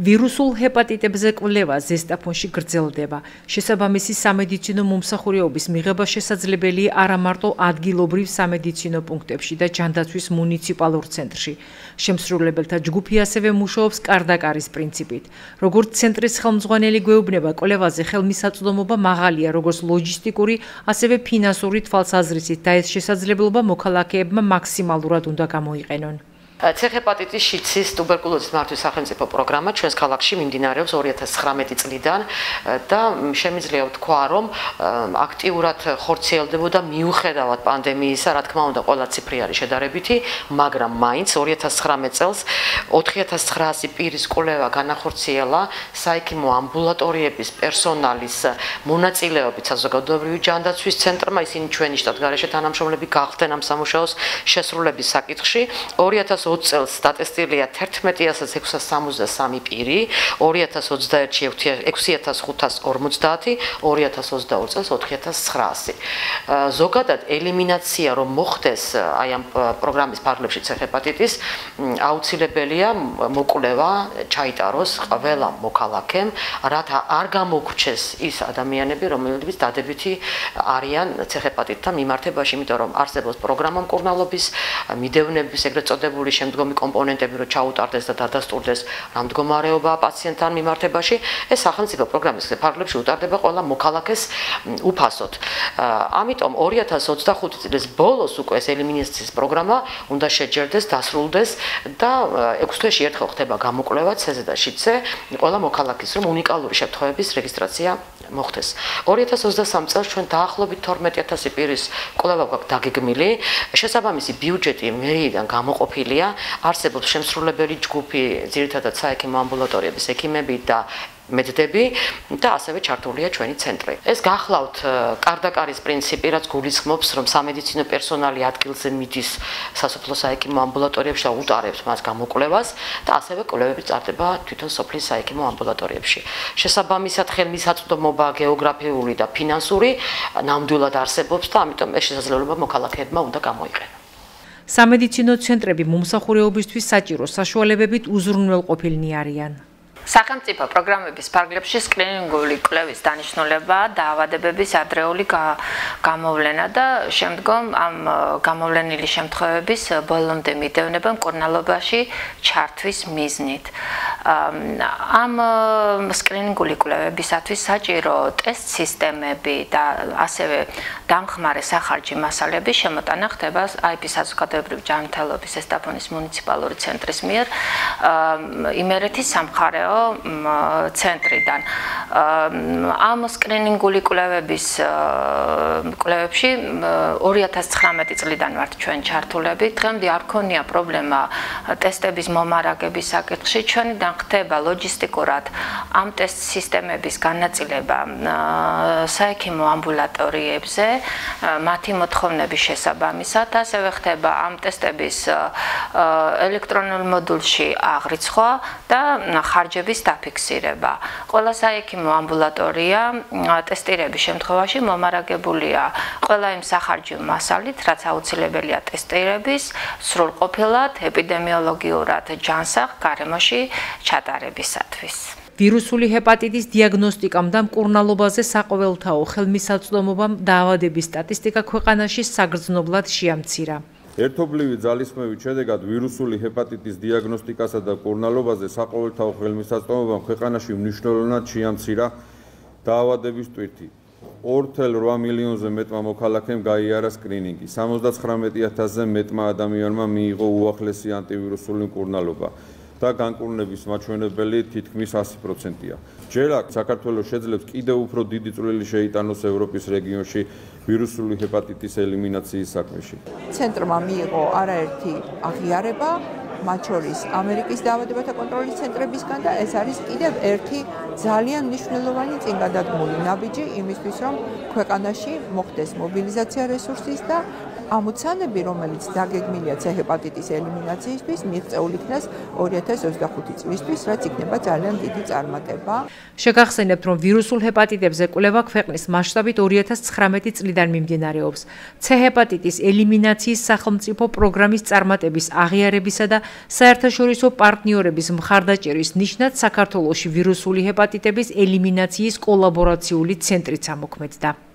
ვირუსულ ჰეპატიტებზე კვლევა ზესტაფონში გრძელდება. შესაბამისი სამედიცინო მომსახურეობის მიღება შესაძლებელია არა მარტო ადგილობრივ სამედიცინო პუნქტებში და ჯანდაცვის მუნიციპალურ ცენტრში. შემსრულებელთა ჯგუფი ასევე მუშაობს კარდაკარის პრინციპით. როგორც ცენტრის ხელმძღვანელი გვეუბნება, კვლევაზე ხელმისაწვდომობა მაღალია როგორც ლოჯისტიკური, ასევე ფინანსური თვალსაზრისით და ეს შესაძლებლობა მოქალაქეებმა მაქსიმალურად უნდა გამოიყენონ. ცეხეპატიტის შიცის ტუბერკულოზის მართვის სახელმწიფო პროგრამა ჩვენს ქალაქში მიმდინარეობს 2019 წლიდან. და შემიძლია ვთქვა, რომ აქტიურად ხორციელდებოდა მიუხედავად პანდემიისა, რა თქმა უნდა, ყველა ციფრი არის შედარებითი, მაგრამ მაინც 2019 წელს 4900 პირის კვლევა განახორციელა საიქიმო ამბულატორიების პერსონალის მონაწილეობით საზოგადოებრივი ჯანდაცვის ценტრმა, ისინი ჩვენი შტატგარეშე თანამშრომლები გახდნენ ამ სამუშაოს შესრულების საკითხში. 2020 2020 წელს სტატისტიკია 11663 პირი, 2021-ში 6550, 2022 წელს 4900. ზოგადად ელიმინაცია რომ მოხდეს აი ამ პროგრამის ფარგლებში ცეჰეპატიტის აუცილებელია მოკვლევა ჩაიტაროს ყველა მოქალაქემ, რათა არ გამოგრჩეს ის ადამიანები, რომლებიც დადებითი არიან ცეჰეპატიტთან მიმართებაში, იმიტომ რომ არსებობს პროგრამა მკურნალობის მიდევნების ეგრეთ წოდებული შემდგომი კომპონენტები რო ჩაუტარდეს და დადასტურდეს რა მდგომარეობაა პაციენტთან მიმართებაში, ეს სახელმწიფო პროგრამის ფარგლებში უტარდება ყველა მოქალაქეს უფასოდ. ამიტომ 2025 წლის ბოლოს უკვე ეს ელიმინაციის პროგრამა უნდა შეჯერდეს, დასრულდეს და 6 თვეში ერთხელ ხდება გამოკვლევა ცეზე და შიცე ყველა მოქალაქის რომ უნიკალური შემთხვევების რეგისტრაცია მოხდეს. 2023 წელს ჩვენ დაახლოებით 12000 პირის კვლევა გვაქვს დაგეგმილი. შესაბამისი ბიუჯეტი მერიდან გამოყოფილია. არსებობს შემსრულებელი ჯგუფი, ძირითადად საექიმო ამბულატორიების ექიმები და მედდები და ასევე ჩართულია ჩვენი ცენტრი. ეს გახლავთ კარდაკარის პრინციპი, რაც გულისხმობს, რომ სამედიცინო პერსონალი ადგილზე მიდის სასოფლო საექიმო ამბულატორიებში და უტარებს მას გამოკვლევას და ასევე კვლევები წარდება თვითონ სოფლის საექიმო ამბულატორიებში. შესაბამისად ხელმისაწვდომობა გეოგრაფიული და ფინანსური ნამდვილად არსებობს და ამიტომ ეს შესაძლებლობა მოქალაქეებმა უნდა გამოიყენონ. სამედიცინო ცენტრები მომსახურეობისთვის საჭირო საშუალებებით უზრუნველყოფილნი არიან. სახელმწიფო პროგრამების ფარგლებში სკრინინგული კვლევის დანიშნულება დაავადებების ადრეული გამოვლენა და შემდგომ ამ გამოვლენილი შემთხვევების ბოლომდე მიდევნება მკურნალობაში ჩართვის მიზნით. ამ სკრინინგული კვლევებისათვის საჭირო ტესტ სისტემები და ასევე დამხმარე სახარჯი მასალები შემოტანა ხდება IP საზოგადოებრივი ჯანმრთელობის ესტაფონის მუნიციპალური ცენტრის მიერ იმერეთის სამხარეო ცენტრიდან. ამ სკრინინგული კვლევების კვლევებში 2019 წლიდან ვართ ჩვენ ჩართულები. დღემდე არ ქონია პრობლემა ტესტების მომარაგების საკითხში. ჩვენიდან ხდება ლოჯისტიკურად ამ ტესტ სისტემების განაწილება საექიმო ამბულატორიებზე, მათი მოთხოვნების შესაბამისად, ასევე ხდება ამ ტესტების ელექტრონულ მოდულში აღრიცხვა და ხარჯები ტესტების დაფიქსირება. ყველა საექიმო ამბულატორია ტესტირების შემთხვევაში მომარაგებულია ყველა იმ სახარჯო მასალით, რაც აუცილებელია ტესტირების სრულყოფილად ეპიდემიოლოგიურად ჯანსაღ გარემოში ჩატარებისათვის. ვირუსული ჰეპატიტის დიაგნოსტიკამ და მკურნალობაზე საყოველთაო ხელმისაწვდომობამ დაავადების სტატისტიკა ქვეყანაში საგრძნობლად შეამცირა. ერთობლივი ძალისხმევით შედეგად ვირუსული ჰეპატიტის დიაგნოსტიკასა და კურნალობაზე საყოველთაო ხელმისაწვდომობამ ქვეყანაში მნიშვნელოვნად შეამცირა დაავადების ტვირთი. 2.8 მილიონზე მეტმა მოქალაქემ გაიარა სკრინინგი. 79000-ზე მეტმა ადამიანმა მიიღო უახლესი ანტივირუსული კურნალობა. და განკურნების მაჩვენებელი თითქმის 100%-ია. ჯერ აქ საქართველოს შეძლებს კიდევ უფრო დიდი წვლილი შეიტანოს ევროპის რეგიონში ვირუსული ჰეპატიტის ელიმინაციის საქმეში. ცენტრმა მიიღო არაერთი აღიარება, მათ შორის ამერიკის დაავადებათა კონტროლის ცენტრებისგან და ეს არის კიდევ ერთი ძალიან მნიშვნელოვანი წინგადადგმული ნაბიჯი იმისთვის, რომ ქვეყანაში მოხდეს მობილიზაცია რესურსის და ამოცანები, რომელიც დაგეგმილია C ჰეპატიტის ელიმინაციისთვის, მიღწეულ იქნას 2025 წლისთვის, რაც იქნება ძალიან დიდი წარმატება. შეგახსენებთ, რომ ვირუსულ ჰეპატიტებზე კვლევა ქვეყნის მასშტაბით 2019 წლიდან მიმდინარეობს. C ჰეპატიტის ელიმინაციის სახელმწიფო პროგრამის წარმატების აღიარებისა და საერთაშორისო პარტნიორების მხარდაჭერის ნიშნად საქართველოში ვირუსული ჰეპატიტების ელიმინაციის კოლაბორაციული ცენტრიც ამოქმედდა.